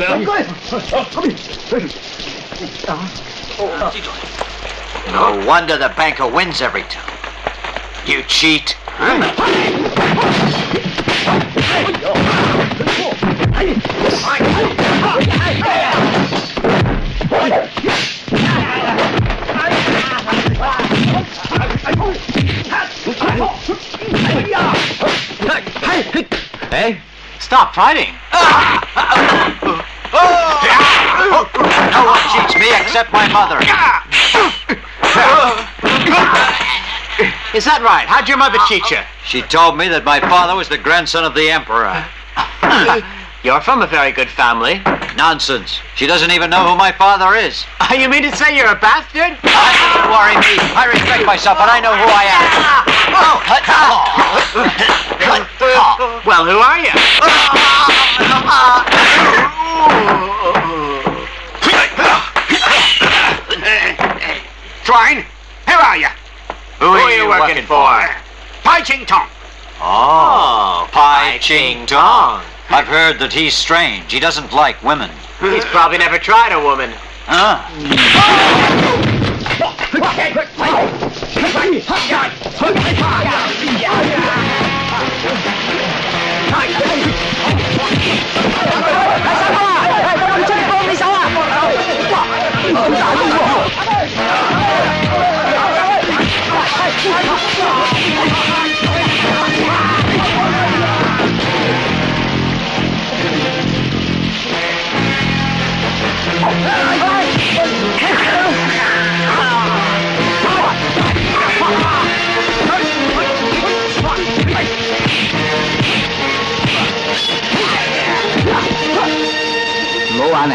them? No wonder the banker wins every time. You cheat. Hey, stop fighting. Ah! No one cheats me except my mother. Is that right? How'd your mother cheat you? She told me that my father was the grandson of the emperor. You're from a very good family. Nonsense. She doesn't even know who my father is. Oh, you mean to say you're a bastard? Don't worry me. I respect myself, and I know who I am. Oh, well, who are you? Who, are you working for? Pai Ching Tong. Oh, oh, Pai Ching Tong. I've heard that he's strange. He doesn't like women. He's probably never tried a woman. Huh? 老安呢？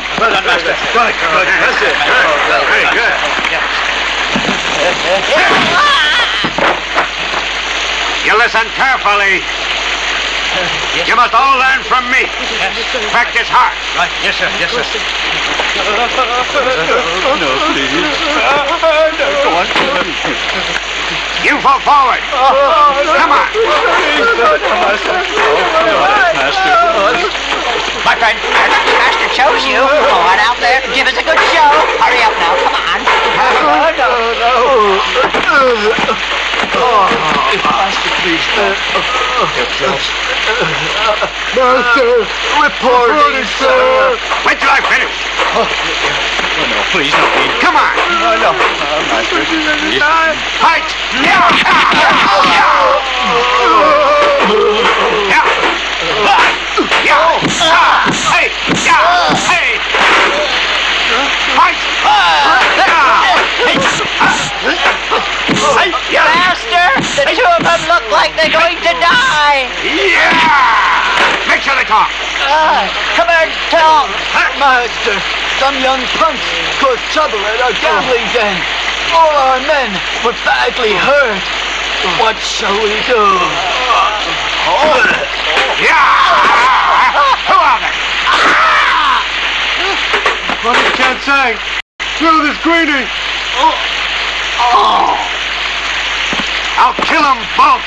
Well done, Master. Good, good. That's it. Very good. You listen carefully. You must all learn from me. Practice hard. Right. Yes, sir. Yes, sir. no, please. No, Go on. You fall forward. Come on. My friend, Master chose you. Go on out there and give us a good show. Hurry up now, come on. Oh, no, no. Oh. Master, reporting, sir. Wait till I finish. Oh, no, please, no, please. Come on. No, no. Master. Die. Yeah. Make sure they talk. Uh, come here, tell. Master, some young punks caused trouble at our gambling den. All our men were badly hurt. What shall we do? Oh. Yeah. Who are they? Well, I can't say. Through this greenie. I'll kill them both.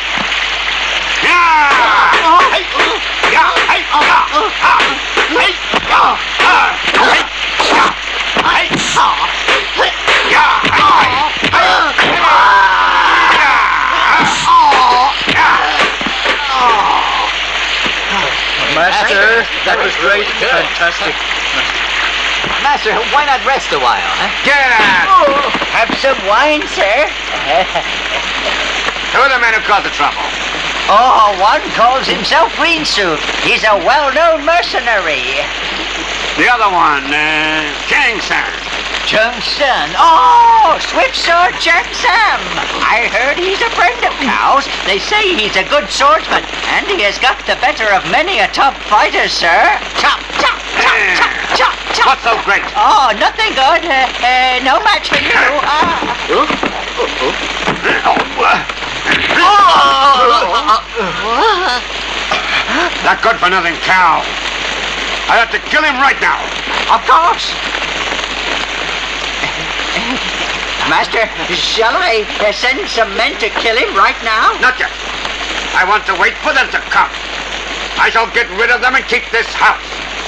Master, that was great. Fantastic. Master, why not rest a while, huh? Yeah. Oh, have some wine, sir. Who are the men who caused the trouble? Oh, one calls himself Green Suit. He's a well-known mercenary. The other one, uh, Chang San. Chung Sun. Oh, Swift Sword Chung Sam. I heard he's a friend of Kao's. They say he's a good swordsman, and he has got the better of many a top fighter, sir. Chop, chop, chop, chop, chop, chop. What's so great? Oh, nothing good. Uh, uh, no match for you. Ah. That good for nothing Kao. I have to kill him right now. Of course. Master, shall I send some men to kill him right now? Not yet. I want to wait for them to come. I shall get rid of them and keep this house.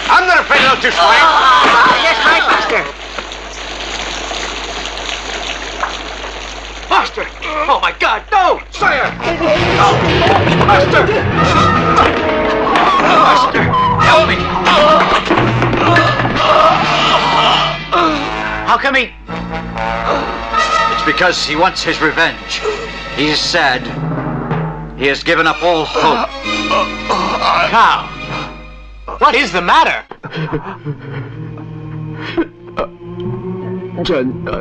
I'm not afraid of those two swine. Ah, yes, right, Master. Master! Oh my God, no! Master! Master! Help me! How come he... It's because he wants his revenge. He is sad. He has given up all hope. Kao! What is the matter? John, uh,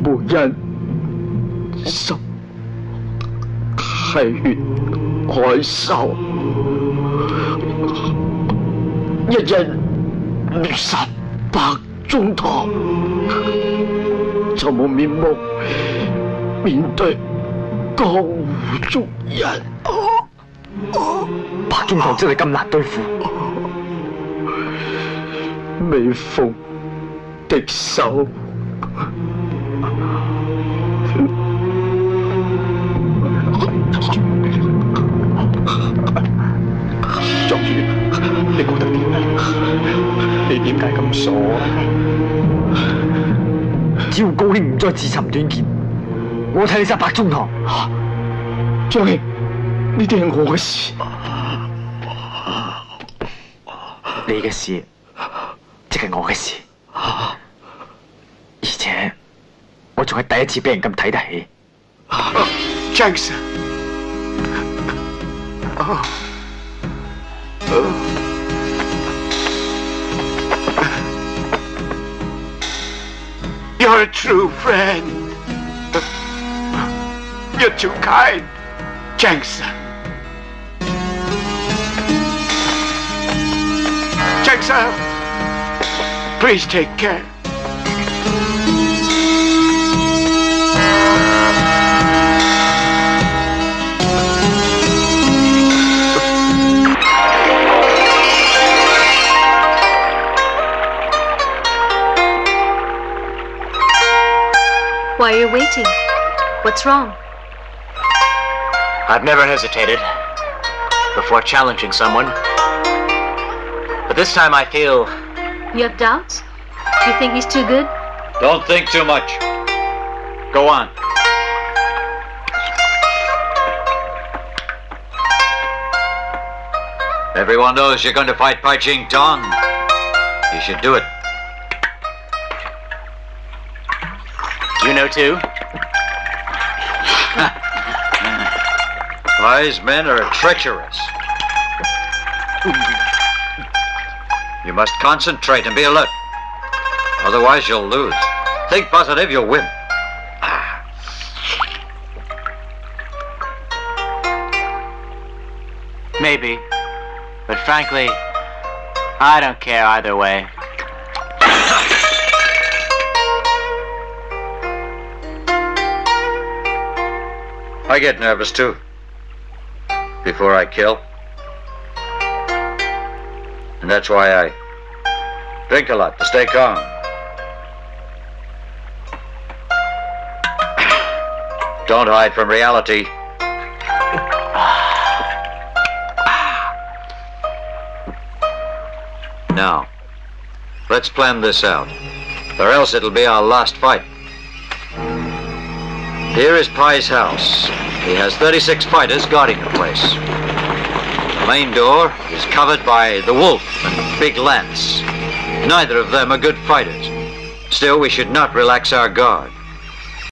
Bojan, some 係血海獸，一日虐殺白宗堂，就冇面目面對江湖中人。白宗堂真係咁難对付，未逢敵手。只要高兄唔再自尋短見，我替你殺白中堂。張兄，呢啲係我嘅事。你嘅事，即係我嘅事，而且我仲係第一次俾人咁睇得起。Jackson。You're a true friend. You're too kind, Jackson. Jackson, please take care. Why are you waiting? What's wrong? I've never hesitated before challenging someone. But this time I feel You have doubts? You think he's too good? Don't think too much. Go on. Everyone knows you're going to fight Pai Ching Tong. You should do it. You know too. Wise men are treacherous. You must concentrate and be alert. Otherwise, you'll lose. Think positive, you'll win. Ah. Maybe. But frankly, I don't care either way. I get nervous too. Before I kill. And that's why I drink a lot to stay calm. Don't hide from reality. Now, let's plan this out, or else it'll be our last fight. Here is Pai's house. He has 36 fighters guarding the place. The main door is covered by the Wolf and Big Lance. Neither of them are good fighters. Still, we should not relax our guard.